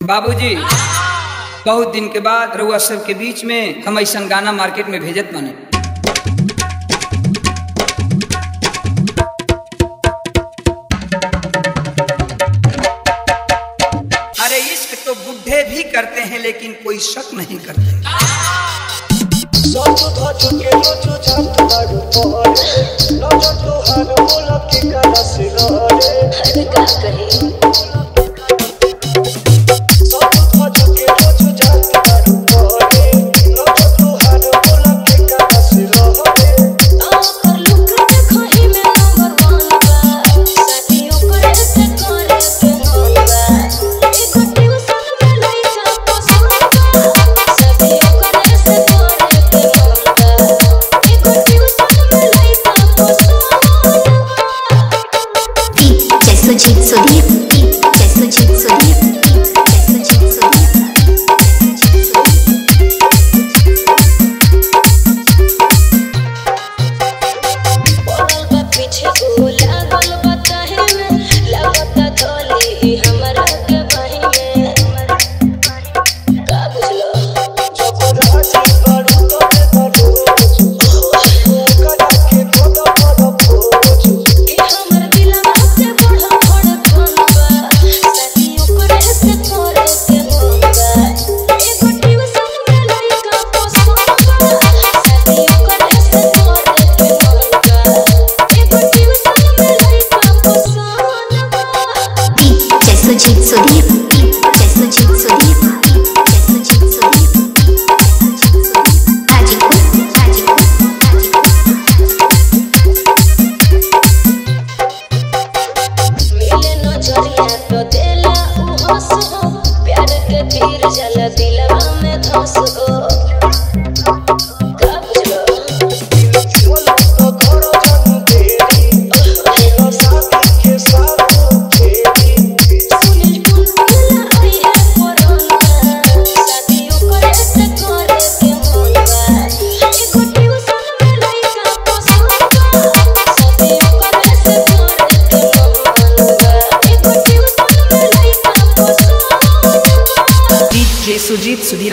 बाबूजी बहुत दिन के बाद रउआ सब के बीच में हम ऐसा गाना मार्केट में भेजत बने। अरे इश्क तो बुढ़े भी करते हैं लेकिन कोई शक नहीं करते। jutsu dip, dip, jutsu dip. के जल दिलवा में धस गो। सुजीत सुधीर